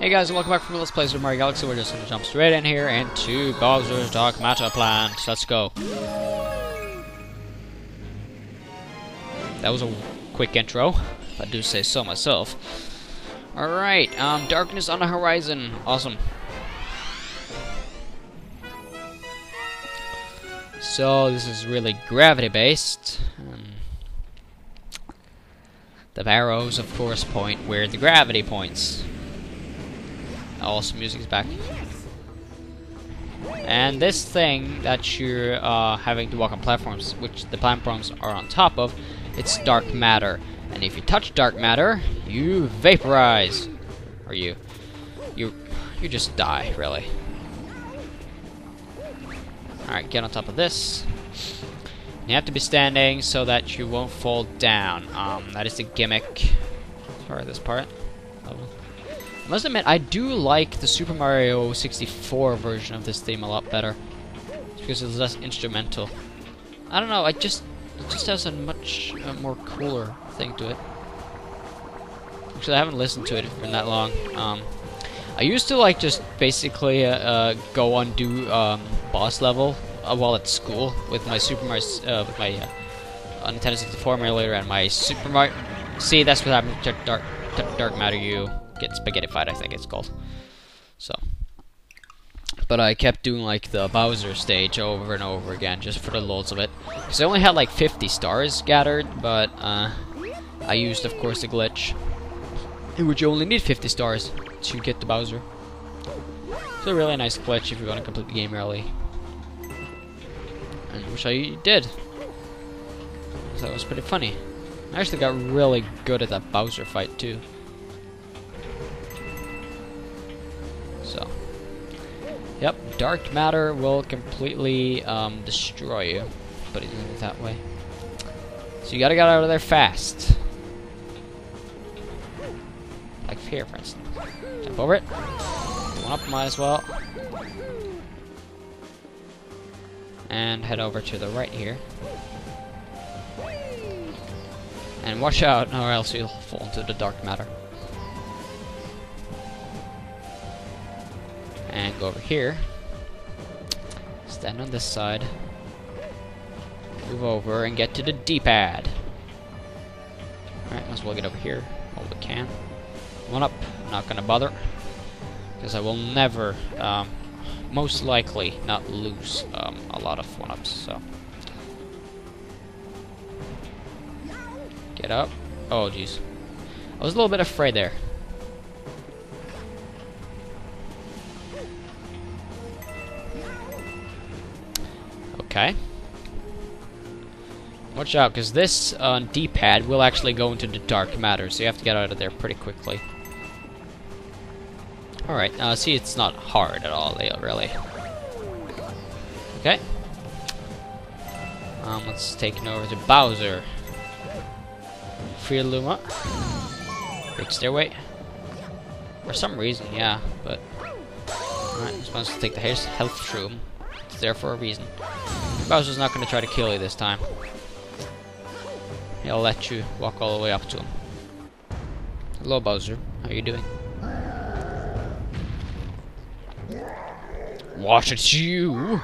Hey guys, and welcome back from Let's Play Super Mario Galaxy. We're just gonna jump straight in here into Bowser's Dark Matter plant. Let's go. That was a quick intro, I do say so myself. Alright, um, darkness on the horizon. Awesome. So, this is really gravity-based. Um, the arrows, of course, point where the gravity points. Awesome music is back. And this thing that you're uh, having to walk on platforms, which the platforms are on top of, it's dark matter. And if you touch dark matter, you vaporize. Or you, you, you just die, really. Alright, get on top of this. You have to be standing so that you won't fall down. Um, that is the gimmick for this part. Level. I must admit, I do like the Super Mario 64 version of this theme a lot better. Because it's less instrumental. I don't know, I just it just has a much uh, more cooler thing to it. Actually, I haven't listened to it for that long. Um, I used to like just basically uh, uh, go on do um, boss level uh, while at school with my Super Mario uh, with my uh, Nintendo 64 emulator and my Super Mario. See, that's what happened to Dark Dark Matter U get spaghetti fight, I think it's called. So, but I kept doing like the Bowser stage over and over again just for the loads of it. Because I only had like 50 stars gathered, but uh, I used, of course, the glitch, in which you only need 50 stars to get the Bowser. It's a really nice glitch if you want to complete the game early. And which I did. So that was pretty funny. I actually got really good at that Bowser fight too. So, yep, dark matter will completely um, destroy you, but it it that way. So you gotta get out of there fast. Like here, for instance. Jump over it. One up, might as well. And head over to the right here. And watch out, or else you'll fall into the dark matter. And go over here. Stand on this side. Move over and get to the D-pad. Alright, might as well get over here while we can. One up, not gonna bother. Because I will never, um, most likely, not lose um, a lot of one-ups, so. Get up. Oh, jeez. I was a little bit afraid there. Okay. Watch out, because this uh, D-pad will actually go into the dark matter, so you have to get out of there pretty quickly. Alright, uh, see, it's not hard at all, really. Okay. Um, let's take it over to Bowser. Free Luma. Big stairway. For some reason, yeah, but... Alright, I'm supposed to take the health shroom. It's there for a reason. Bowser's not going to try to kill you this time. He'll let you walk all the way up to him. Hello, Bowser. How are you doing? Watch it's you!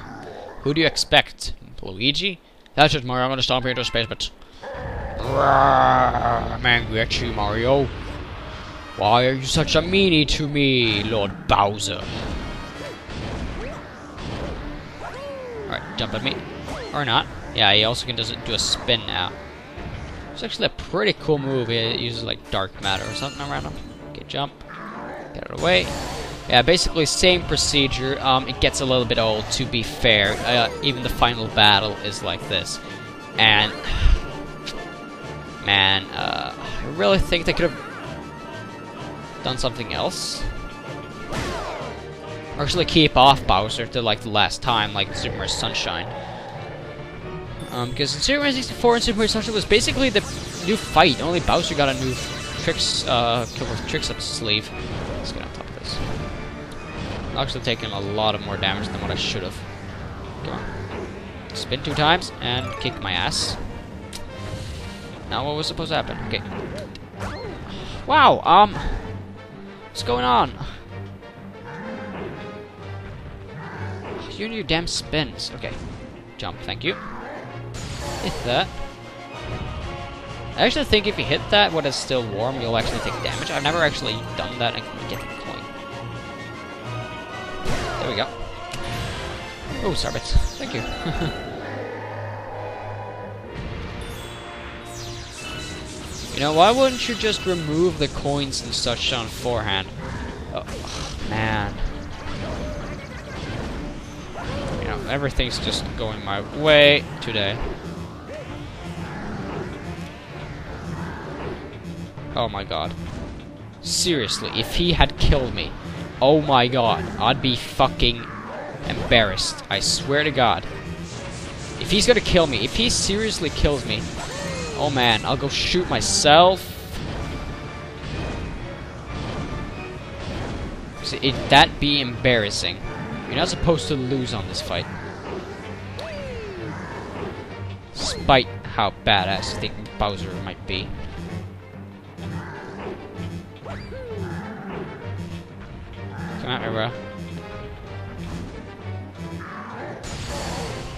Who do you expect? Luigi? That's it, Mario. I'm gonna stomp you into space, but... I'm angry at you, Mario. Why are you such a meanie to me, Lord Bowser? Alright, jump at me. Or not. Yeah, he also can do a spin now. It's actually a pretty cool move. It uses like dark matter or something around him. Okay, jump. Get away. Yeah, basically same procedure. Um, it gets a little bit old, to be fair. Uh, even the final battle is like this. And... Man, uh, I really think they could have done something else. Or actually keep off Bowser to like the last time, like Super Sunshine. Um, because in Super Mario 64 and Super Mario Sunshine was basically the new fight. Only Bowser got a new tricks, uh, tricks up his sleeve. Let's get on top of this. I'm actually taking a lot of more damage than what I should have. Come on. Spin two times and kick my ass. Now what was supposed to happen? Okay. Wow, um... What's going on? You and your damn spins. Okay. Jump, thank you. Hit that. I actually think if you hit that when it's still warm, you'll actually take damage. I've never actually done that and get the coin. There we go. Oh, Starbits. Thank you. you know, why wouldn't you just remove the coins and such on forehand? Oh, man. You know, everything's just going my way today. Oh my god. Seriously, if he had killed me, oh my god, I'd be fucking embarrassed. I swear to god. If he's gonna kill me, if he seriously kills me, oh man, I'll go shoot myself. See, it, that be embarrassing. You're not supposed to lose on this fight. Despite how badass I think Bowser might be.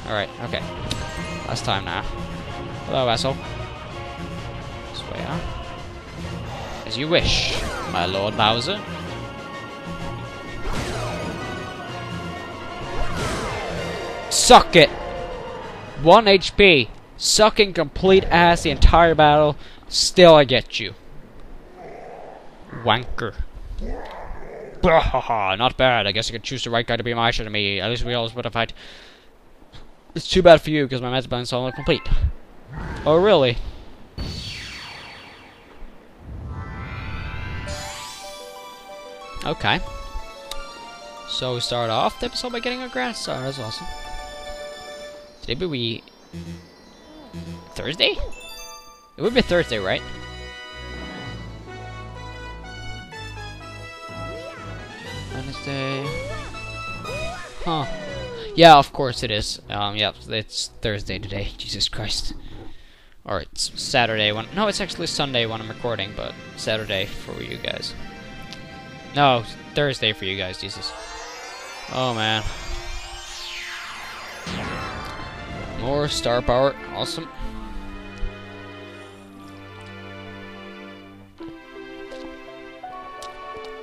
Alright, okay. Last time now. Hello, asshole. This way, huh? As you wish, my Lord Bowser. Suck it! 1 HP. Sucking complete ass the entire battle. Still I get you. Wanker. Not bad. I guess I could choose the right guy to be my enemy. At least we always would have fight. It's too bad for you because my match balance is almost complete. Oh, really? Okay. So we start off the episode by getting a grand star. That's awesome. Today be we Thursday? It would be Thursday, right? Wednesday. Huh. Yeah, of course it is. Um, yeah, it's Thursday today. Jesus Christ. Or it's Saturday when... No, it's actually Sunday when I'm recording, but Saturday for you guys. No, Thursday for you guys, Jesus. Oh, man. More star power. Awesome.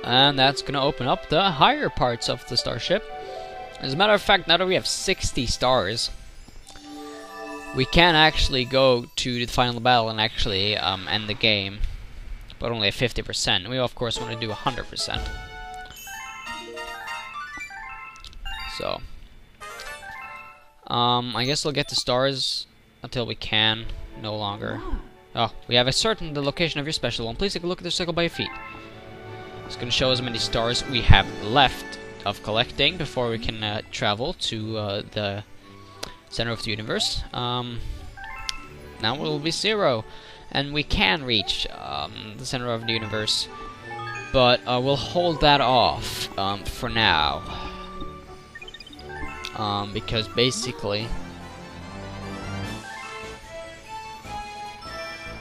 And that's going to open up the higher parts of the starship. As a matter of fact, now that we have 60 stars, we can actually go to the final battle and actually um, end the game, but only at 50%. We, of course, want to do 100%. So, um, I guess we'll get the stars until we can no longer. Oh, we have ascertained the location of your special one. Please take a look at the circle by your feet. It's going to show us how many stars we have left of collecting before we can uh, travel to uh, the center of the universe. Um, now it will be zero, and we can reach um, the center of the universe, but uh, we'll hold that off um, for now. Um, because basically,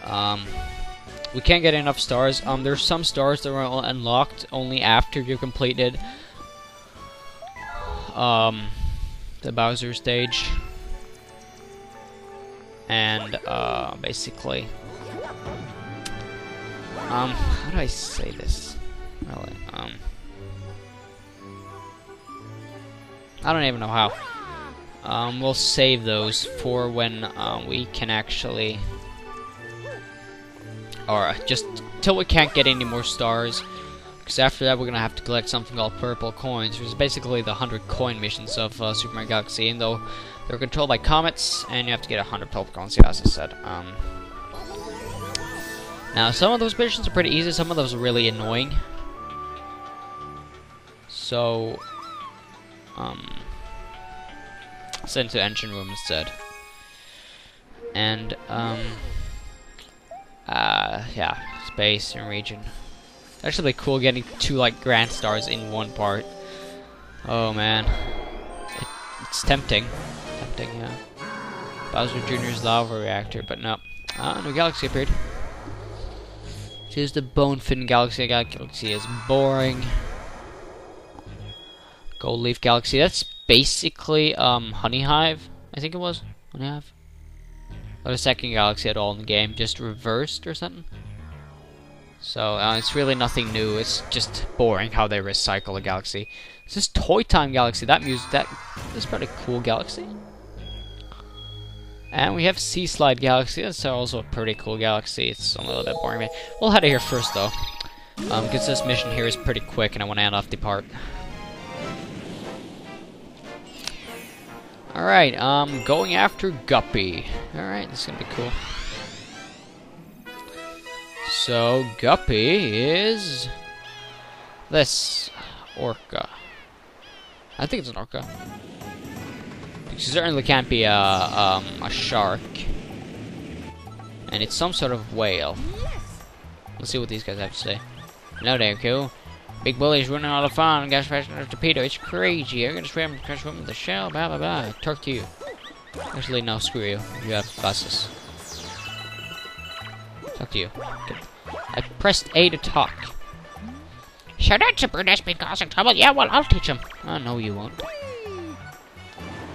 um, we can't get enough stars. Um, there's some stars that are unlocked only after you completed um, the Bowser stage. And, uh, basically... Um, how do I say this? Really, um... I don't even know how. Um, we'll save those for when uh, we can actually or just till we can't get any more stars. Because after that, we're to have to collect something called purple coins, which is basically the 100 coin missions of uh, Super Mario Galaxy. And though they're controlled by comets, and you have to get 100 purple coins, yeah, as I said. Um, now, some of those missions are pretty easy, some of those are really annoying. So, um, send to engine room instead. And, um, uh, yeah, space and region. Actually, cool getting two like grand stars in one part. Oh man, it, it's tempting. Tempting, yeah. Bowser Jr.'s lava reactor, but no. Ah, new galaxy appeared. Is the Bonefin Galaxy. Galaxy is boring. Gold Leaf Galaxy. That's basically um, Honey Hive. I think it was Honey Hive. Or the second galaxy at all in the game, just reversed or something. So uh, it's really nothing new. It's just boring how they recycle a galaxy. This is Toy Time Galaxy. That music, that is pretty cool galaxy. And we have Sea Slide Galaxy. That's also a pretty cool galaxy. It's a little bit boring. We'll head out here first, though. Um, because this mission here is pretty quick, and I want to end off the part. Alright, um, going after Guppy. Alright, this is gonna be cool. So, Guppy is... This. Orca. I think it's an orca. It certainly can't be a, um, a shark. And it's some sort of whale. Let's see what these guys have to say. No, damn cool. Big bully's running all the fun. Gas than a torpedo. It's crazy. I'm gonna swim, crash swim with the shell. Blah blah blah. Talk to you. Actually, no. Screw you. You have glasses. Talk to you. I pressed A to talk. That's a bird that's been causing trouble. Yeah, well, I'll teach him. Oh, no, you won't.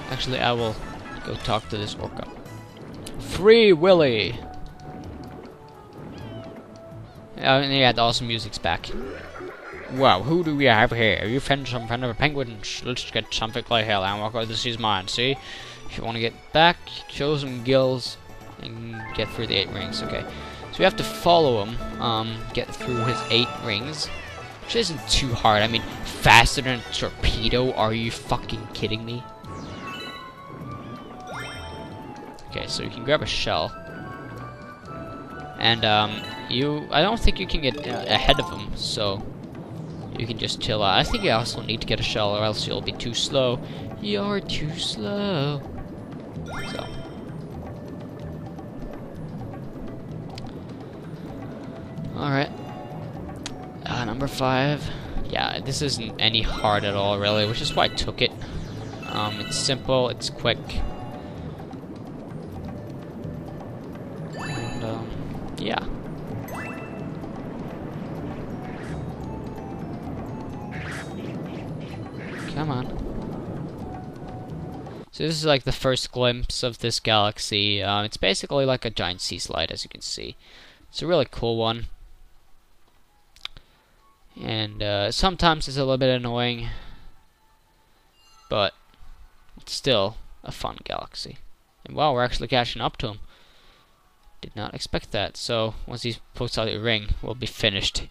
Actually, I will go talk to this orca. Free Willy! Oh, and yeah, the awesome music's back. Wow, who do we have here? You found some friend of a penguin? Let's get something like hell and walk the sea's mine, see? If you want to get back, show some gills, and get through the eight rings, okay. So we have to follow him, um, get through his eight rings. Which isn't too hard. I mean, faster than a torpedo? Are you fucking kidding me? Okay, so you can grab a shell. And, um, you... I don't think you can get uh, ahead of him, so... You can just chill out. I think you also need to get a shell, or else you'll be too slow. You're too slow. So... Alright. Uh, number five. Yeah, this isn't any hard at all, really, which is why I took it. Um, it's simple, it's quick. And, um, yeah. So this is like the first glimpse of this galaxy. Uh, it's basically like a giant sea slide, as you can see. It's a really cool one. And uh, sometimes it's a little bit annoying, but it's still a fun galaxy. And wow, we're actually catching up to him. Did not expect that. So once he puts out the ring, we'll be finished.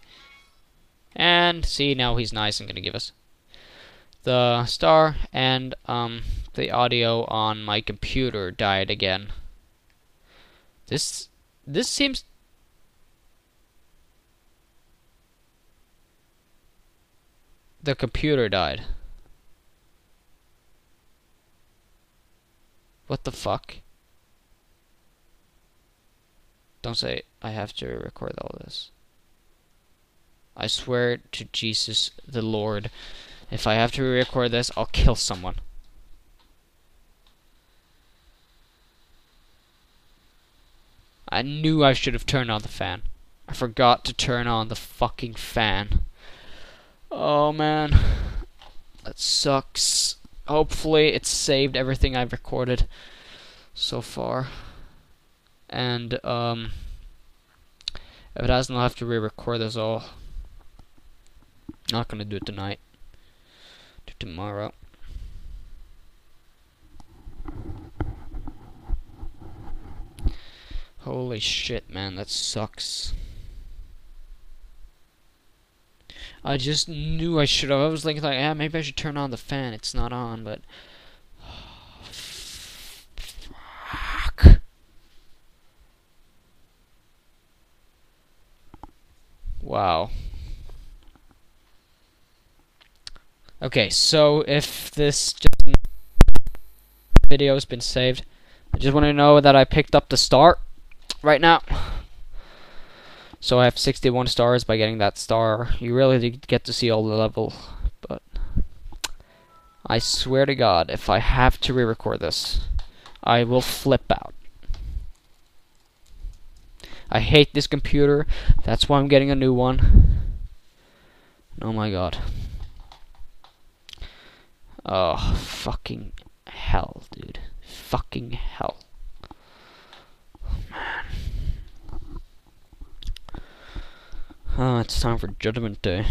And see, now he's nice and gonna give us the star and um, the audio on my computer died again. This this seems the computer died. What the fuck? Don't say I have to record all this. I swear to Jesus the Lord, if I have to record this, I'll kill someone. I knew I should have turned on the fan. I forgot to turn on the fucking fan. Oh man. That sucks. Hopefully it's saved everything I've recorded so far. And um if it hasn't I'll have to re-record this all. Not gonna do it tonight. Do tomorrow. Holy shit, man, that sucks. I just knew I should have. I was thinking like, yeah, maybe I should turn on the fan. It's not on, but fuck. Wow. Okay, so if this video has been saved, I just want to know that I picked up the start right now. So I have 61 stars by getting that star. You really get to see all the level, but I swear to God, if I have to re-record this, I will flip out. I hate this computer. That's why I'm getting a new one. Oh my god. Oh, fucking hell, dude. Fucking hell. man. Oh, it's time for Judgment Day.